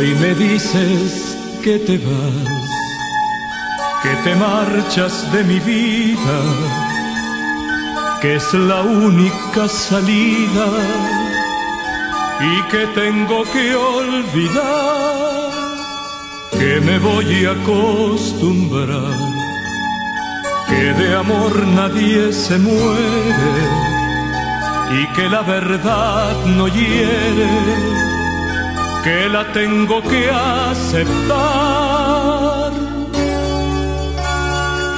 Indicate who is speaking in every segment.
Speaker 1: Hoy me dices que te vas, que te marchas de mi vida, que es la única salida y que tengo que olvidar, que me voy a acostumbrar, que de amor nadie se muere y que la verdad no hiere que la tengo que aceptar.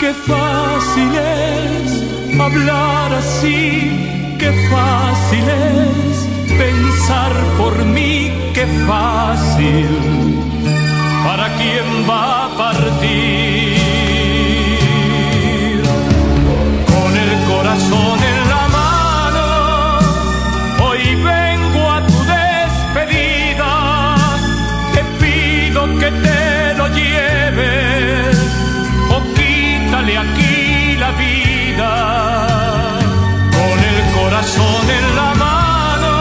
Speaker 1: Qué fácil es hablar así, qué fácil es pensar por mí, qué fácil para quien va a partir la vida con el corazón en la mano.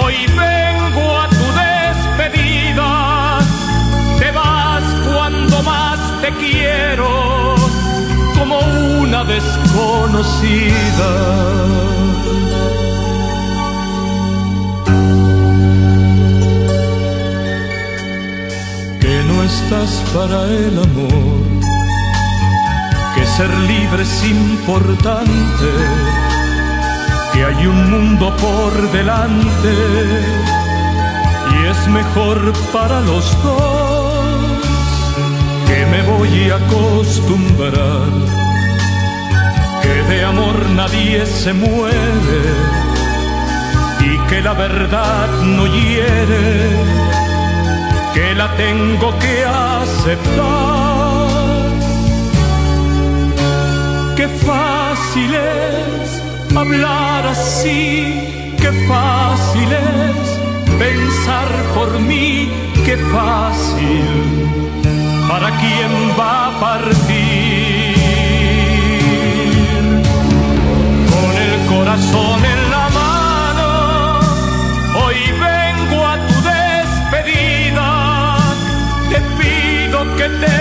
Speaker 1: Hoy vengo a tu despedida, te vas cuando más te quiero, como una desconocida. Que no estás para el amor, ser libre es importante que hay un mundo por delante y es mejor para los dos que me voy a acostumbrar que de amor nadie se muere y que la verdad no hiere que la tengo que aceptar fácil es hablar así, qué fácil es pensar por mí, qué fácil para quien va a partir. Con el corazón en la mano, hoy vengo a tu despedida, te pido que te